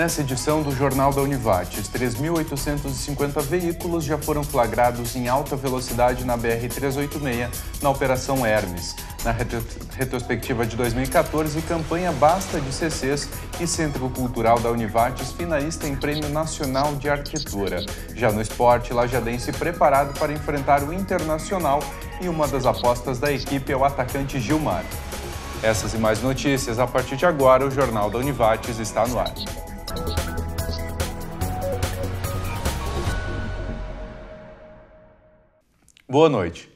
Nessa edição do Jornal da Univates, 3.850 veículos já foram flagrados em alta velocidade na BR-386, na Operação Hermes. Na retrospectiva de 2014, campanha Basta de CCs e Centro Cultural da Univates finalista em Prêmio Nacional de Arquitetura. Já no esporte, Lajadense preparado para enfrentar o Internacional e uma das apostas da equipe é o atacante Gilmar. Essas e mais notícias a partir de agora, o Jornal da Univates está no ar. Boa noite.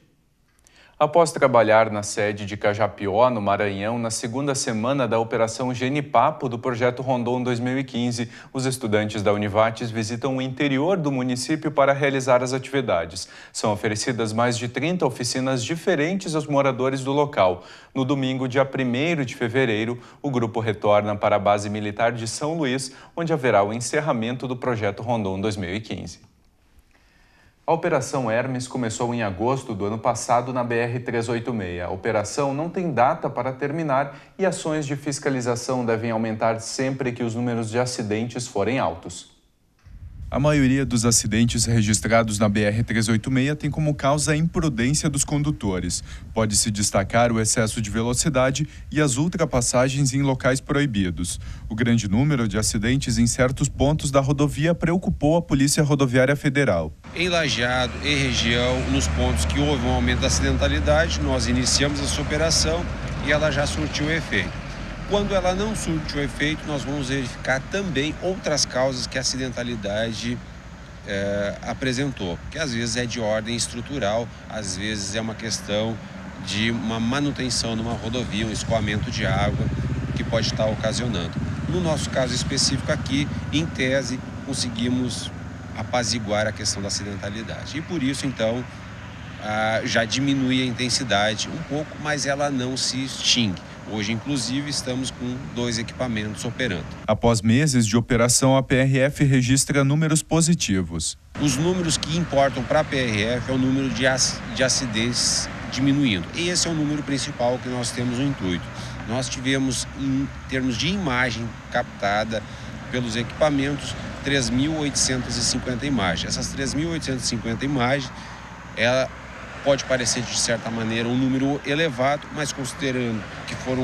Após trabalhar na sede de Cajapió, no Maranhão, na segunda semana da Operação Genipapo do Projeto Rondon 2015, os estudantes da Univates visitam o interior do município para realizar as atividades. São oferecidas mais de 30 oficinas diferentes aos moradores do local. No domingo, dia 1 de fevereiro, o grupo retorna para a Base Militar de São Luís, onde haverá o encerramento do Projeto Rondon 2015. A Operação Hermes começou em agosto do ano passado na BR-386. A operação não tem data para terminar e ações de fiscalização devem aumentar sempre que os números de acidentes forem altos. A maioria dos acidentes registrados na BR-386 tem como causa a imprudência dos condutores. Pode-se destacar o excesso de velocidade e as ultrapassagens em locais proibidos. O grande número de acidentes em certos pontos da rodovia preocupou a Polícia Rodoviária Federal. Em Lajeado e região, nos pontos que houve um aumento da acidentalidade, nós iniciamos essa operação e ela já surtiu efeito. Quando ela não surte o efeito, nós vamos verificar também outras causas que a acidentalidade é, apresentou, que às vezes é de ordem estrutural, às vezes é uma questão de uma manutenção numa rodovia, um escoamento de água que pode estar ocasionando. No nosso caso específico aqui, em tese, conseguimos apaziguar a questão da acidentalidade. E por isso, então, já diminui a intensidade um pouco, mas ela não se extingue. Hoje, inclusive, estamos com dois equipamentos operando. Após meses de operação, a PRF registra números positivos. Os números que importam para a PRF é o número de, de acidentes diminuindo. E esse é o número principal que nós temos no intuito. Nós tivemos, em termos de imagem captada pelos equipamentos, 3.850 imagens. Essas 3.850 imagens, ela pode parecer de certa maneira um número elevado, mas considerando que foram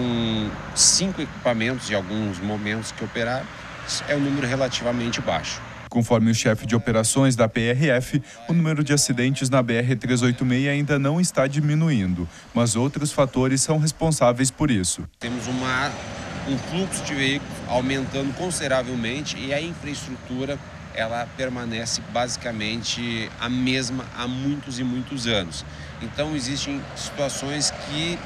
cinco equipamentos em alguns momentos que operaram, é um número relativamente baixo. Conforme o chefe de operações da PRF, o número de acidentes na BR-386 ainda não está diminuindo, mas outros fatores são responsáveis por isso. Temos uma, um fluxo de veículos aumentando consideravelmente e a infraestrutura ela permanece basicamente a mesma há muitos e muitos anos. Então existem situações que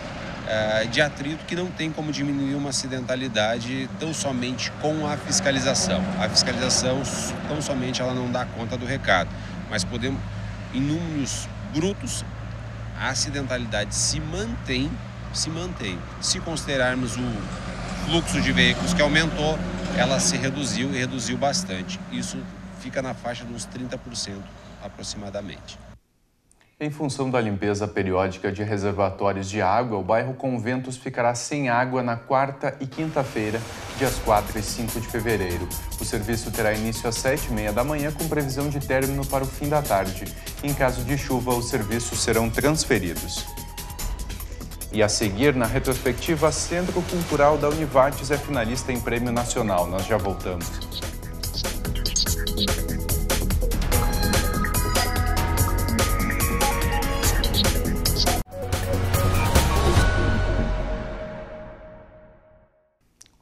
uh, de atrito que não tem como diminuir uma acidentalidade tão somente com a fiscalização. A fiscalização tão somente ela não dá conta do recado, mas podemos em números brutos a acidentalidade se mantém, se mantém. Se considerarmos o fluxo de veículos que aumentou, ela se reduziu e reduziu bastante. Isso fica na faixa uns 30% aproximadamente. Em função da limpeza periódica de reservatórios de água, o bairro Conventos ficará sem água na quarta e quinta-feira, dias 4 e 5 de fevereiro. O serviço terá início às 7h30 da manhã, com previsão de término para o fim da tarde. Em caso de chuva, os serviços serão transferidos. E a seguir, na retrospectiva, Centro Cultural da Univates é finalista em Prêmio Nacional. Nós já voltamos.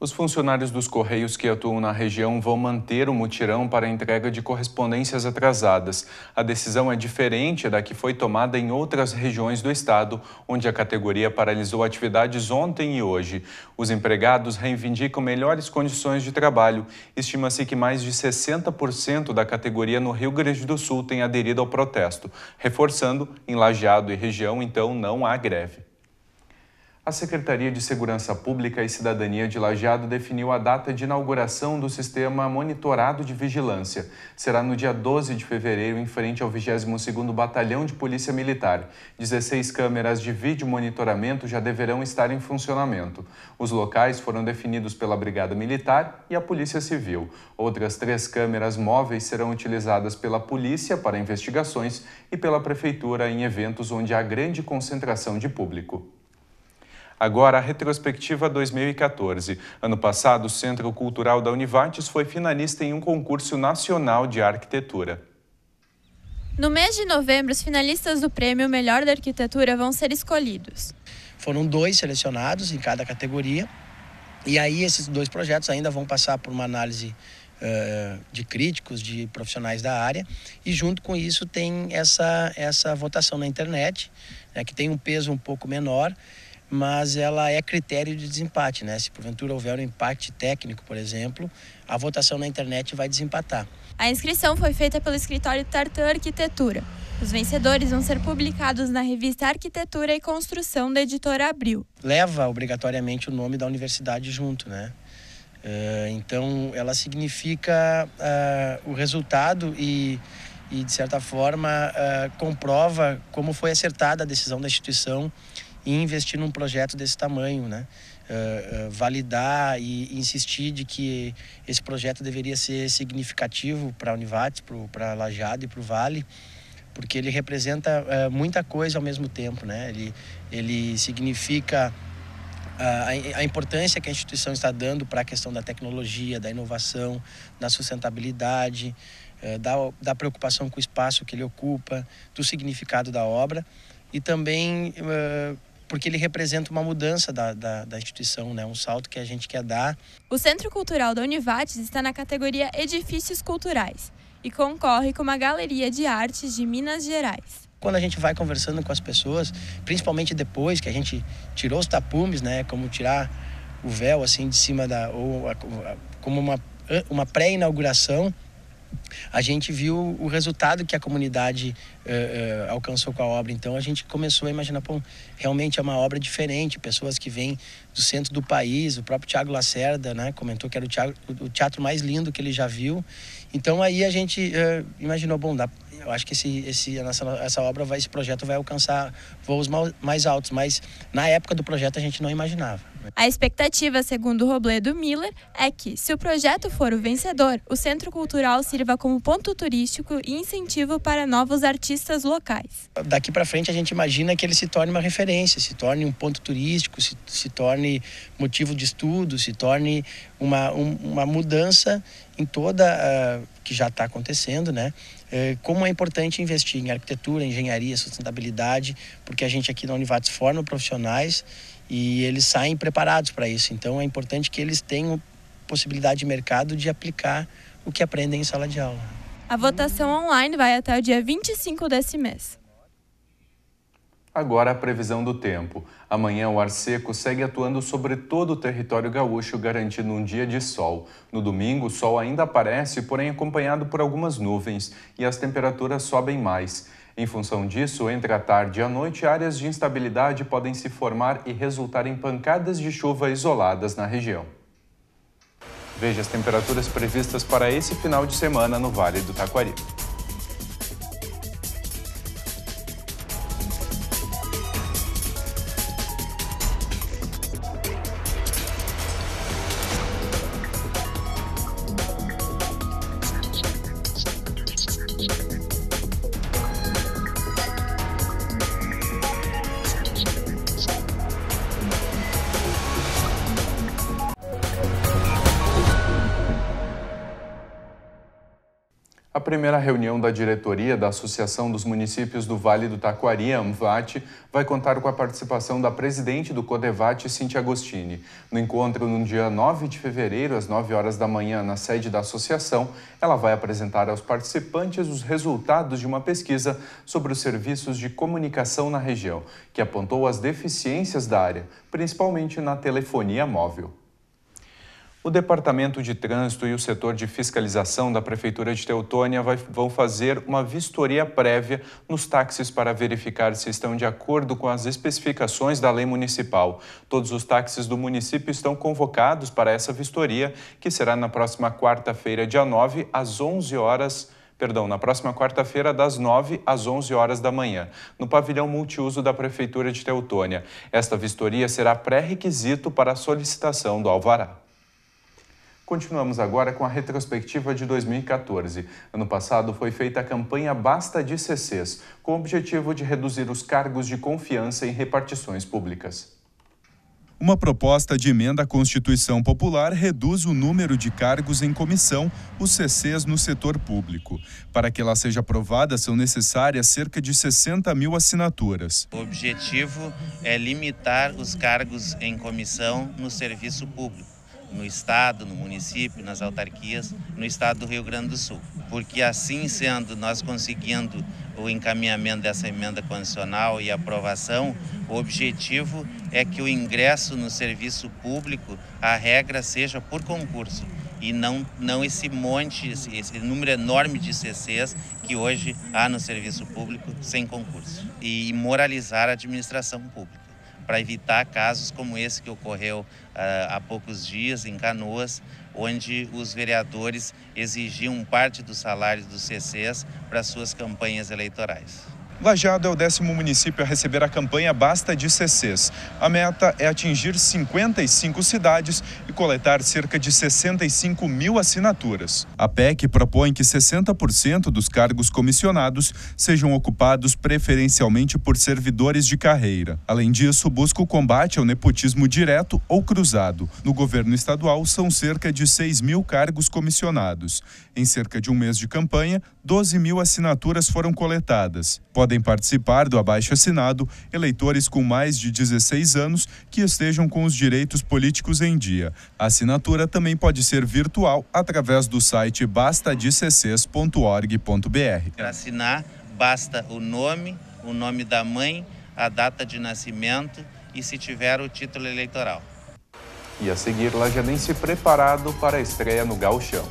Os funcionários dos Correios que atuam na região vão manter o mutirão para a entrega de correspondências atrasadas. A decisão é diferente da que foi tomada em outras regiões do estado, onde a categoria paralisou atividades ontem e hoje. Os empregados reivindicam melhores condições de trabalho. Estima-se que mais de 60% da categoria no Rio Grande do Sul tem aderido ao protesto. Reforçando, em Lajeado e região, então, não há greve. A Secretaria de Segurança Pública e Cidadania de Lajeado definiu a data de inauguração do sistema monitorado de vigilância. Será no dia 12 de fevereiro, em frente ao 22º Batalhão de Polícia Militar. 16 câmeras de vídeo monitoramento já deverão estar em funcionamento. Os locais foram definidos pela Brigada Militar e a Polícia Civil. Outras três câmeras móveis serão utilizadas pela Polícia para investigações e pela Prefeitura em eventos onde há grande concentração de público. Agora, a retrospectiva 2014. Ano passado, o Centro Cultural da Univates foi finalista em um concurso nacional de arquitetura. No mês de novembro, os finalistas do prêmio Melhor da Arquitetura vão ser escolhidos. Foram dois selecionados em cada categoria. E aí, esses dois projetos ainda vão passar por uma análise uh, de críticos, de profissionais da área. E junto com isso, tem essa, essa votação na internet, né, que tem um peso um pouco menor mas ela é critério de desempate, né? Se porventura houver um empate técnico, por exemplo, a votação na internet vai desempatar. A inscrição foi feita pelo escritório Tartan Arquitetura. Os vencedores vão ser publicados na revista Arquitetura e Construção da editora Abril. Leva obrigatoriamente o nome da universidade junto, né? Uh, então, ela significa uh, o resultado e, e de certa forma, uh, comprova como foi acertada a decisão da instituição e investir num projeto desse tamanho, né? Uh, uh, validar e insistir de que esse projeto deveria ser significativo para a Univates, para Lajado e para o Vale, porque ele representa uh, muita coisa ao mesmo tempo, né? Ele, ele significa a, a importância que a instituição está dando para a questão da tecnologia, da inovação, da sustentabilidade, da, da preocupação com o espaço que ele ocupa, do significado da obra e também porque ele representa uma mudança da, da, da, instituição, né? um salto que a gente quer dar. O Centro Cultural da Univates está na categoria Edifícios Culturais e concorre com uma galeria de artes de Minas Gerais. Quando a gente vai conversando com as pessoas, principalmente depois que a gente tirou os tapumes, né, como tirar o véu assim de cima da ou a, como uma uma pré-inauguração, a gente viu o resultado que a comunidade uh, uh, alcançou com a obra. Então a gente começou a imaginar, pô, realmente é uma obra diferente. Pessoas que vêm do centro do país, o próprio Tiago Lacerda, né, comentou que era o teatro, o teatro mais lindo que ele já viu. Então aí a gente uh, imaginou, bom, dá, eu acho que esse, esse, essa, obra, vai, esse projeto vai alcançar voos mais altos, mas na época do projeto a gente não imaginava. A expectativa, segundo Robledo Miller, é que, se o projeto for o vencedor, o Centro Cultural sirva como ponto turístico e incentivo para novos artistas locais. Daqui para frente, a gente imagina que ele se torne uma referência, se torne um ponto turístico, se, se torne motivo de estudo, se torne uma, um, uma mudança em toda uh, que já está acontecendo, né? Uh, como é importante investir em arquitetura, engenharia, sustentabilidade, porque a gente aqui na Univates forma profissionais e eles saem preparados para isso. Então é importante que eles tenham possibilidade de mercado de aplicar o que aprendem em sala de aula. A votação online vai até o dia 25 desse mês. Agora a previsão do tempo. Amanhã o ar seco segue atuando sobre todo o território gaúcho, garantindo um dia de sol. No domingo, o sol ainda aparece, porém acompanhado por algumas nuvens, e as temperaturas sobem mais. Em função disso, entre a tarde e a noite, áreas de instabilidade podem se formar e resultar em pancadas de chuva isoladas na região. Veja as temperaturas previstas para esse final de semana no Vale do Taquari. Primeira reunião da diretoria da Associação dos Municípios do Vale do Taquari, AMVAT, vai contar com a participação da presidente do CODEVAT, Cintia Agostini. No encontro no dia 9 de fevereiro, às 9 horas da manhã, na sede da associação, ela vai apresentar aos participantes os resultados de uma pesquisa sobre os serviços de comunicação na região, que apontou as deficiências da área, principalmente na telefonia móvel. O Departamento de Trânsito e o setor de fiscalização da Prefeitura de Teutônia vai, vão fazer uma vistoria prévia nos táxis para verificar se estão de acordo com as especificações da lei municipal. Todos os táxis do município estão convocados para essa vistoria, que será na próxima quarta-feira, dia 9, às 11 horas perdão, na próxima quarta-feira, das 9 às 11 horas da manhã, no pavilhão multiuso da Prefeitura de Teutônia. Esta vistoria será pré-requisito para a solicitação do alvará. Continuamos agora com a retrospectiva de 2014. Ano passado foi feita a campanha Basta de CCs, com o objetivo de reduzir os cargos de confiança em repartições públicas. Uma proposta de emenda à Constituição Popular reduz o número de cargos em comissão, os CCs, no setor público. Para que ela seja aprovada, são necessárias cerca de 60 mil assinaturas. O objetivo é limitar os cargos em comissão no serviço público no estado, no município, nas autarquias, no estado do Rio Grande do Sul. Porque assim sendo, nós conseguindo o encaminhamento dessa emenda condicional e aprovação, o objetivo é que o ingresso no serviço público, a regra seja por concurso e não, não esse monte, esse, número enorme de CCs que hoje há no serviço público sem concurso. E moralizar a administração pública para evitar casos como esse que ocorreu uh, há poucos dias em Canoas, onde os vereadores exigiam parte do salário dos CCs para suas campanhas eleitorais. Lajado é o décimo município a receber a campanha Basta de CCs. A meta é atingir 55 cidades e coletar cerca de 65 mil assinaturas. A PEC propõe que 60% dos cargos comissionados sejam ocupados preferencialmente por servidores de carreira. Além disso, busca o combate ao nepotismo direto ou cruzado. No governo estadual, são cerca de 6 mil cargos comissionados. Em cerca de um mês de campanha, 12 mil assinaturas foram coletadas. Podem participar do abaixo assinado eleitores com mais de 16 anos que estejam com os direitos políticos em dia. A assinatura também pode ser virtual através do site bastadiccs.org.br. Para assinar, basta o nome, o nome da mãe, a data de nascimento e se tiver o título eleitoral. E a seguir, Lajadense preparado para a estreia no Gauchão.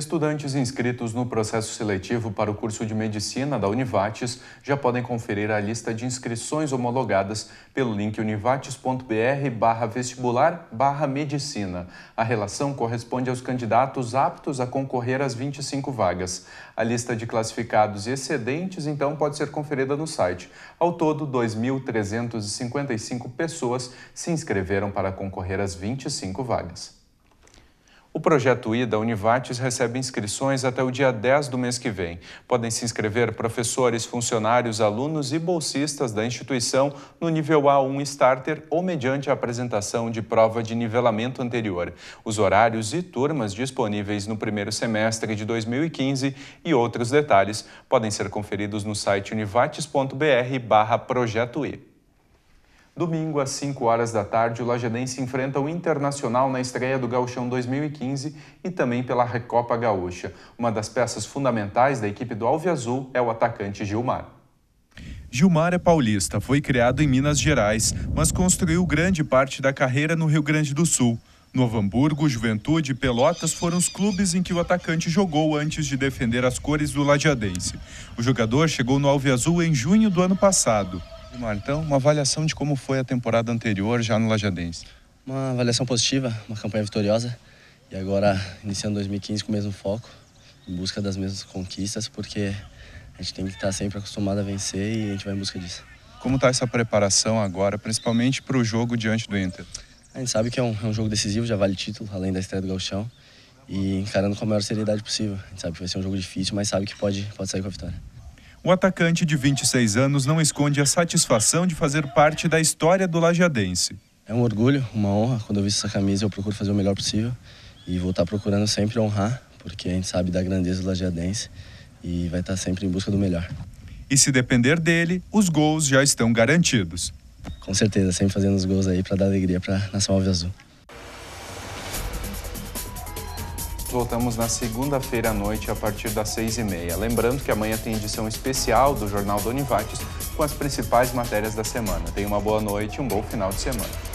Estudantes inscritos no processo seletivo para o curso de Medicina da Univates já podem conferir a lista de inscrições homologadas pelo link univates.br barra vestibular barra medicina. A relação corresponde aos candidatos aptos a concorrer às 25 vagas. A lista de classificados e excedentes, então, pode ser conferida no site. Ao todo, 2.355 pessoas se inscreveram para concorrer às 25 vagas. O projeto I da Univates recebe inscrições até o dia 10 do mês que vem. Podem se inscrever professores, funcionários, alunos e bolsistas da instituição no nível A1 Starter ou mediante a apresentação de prova de nivelamento anterior. Os horários e turmas disponíveis no primeiro semestre de 2015 e outros detalhes podem ser conferidos no site univates.br/projeto I. Domingo, às 5 horas da tarde, o Lajadense enfrenta o Internacional na estreia do Gauchão 2015 e também pela Recopa Gaúcha. Uma das peças fundamentais da equipe do Alve Azul é o atacante Gilmar. Gilmar é paulista, foi criado em Minas Gerais, mas construiu grande parte da carreira no Rio Grande do Sul. Novo Hamburgo, Juventude e Pelotas foram os clubes em que o atacante jogou antes de defender as cores do Lajadense. O jogador chegou no Alve Azul em junho do ano passado. Então, uma avaliação de como foi a temporada anterior já no Lajadense. Uma avaliação positiva, uma campanha vitoriosa. E agora, iniciando 2015 com o mesmo foco, em busca das mesmas conquistas, porque a gente tem que estar sempre acostumado a vencer e a gente vai em busca disso. Como está essa preparação agora, principalmente para o jogo diante do Inter? A gente sabe que é um, é um jogo decisivo, já vale título, além da estreia do Galchão. E encarando com a maior seriedade possível. A gente sabe que vai ser um jogo difícil, mas sabe que pode, pode sair com a vitória. O atacante de 26 anos não esconde a satisfação de fazer parte da história do Lajadense. É um orgulho, uma honra. Quando eu visto essa camisa, eu procuro fazer o melhor possível e vou estar procurando sempre honrar, porque a gente sabe da grandeza do Lajadense e vai estar sempre em busca do melhor. E se depender dele, os gols já estão garantidos. Com certeza, sempre fazendo os gols aí para dar alegria para a Nação Alve Azul. Voltamos na segunda-feira à noite a partir das seis e meia. Lembrando que amanhã tem edição especial do Jornal do Univates com as principais matérias da semana. Tenha uma boa noite e um bom final de semana.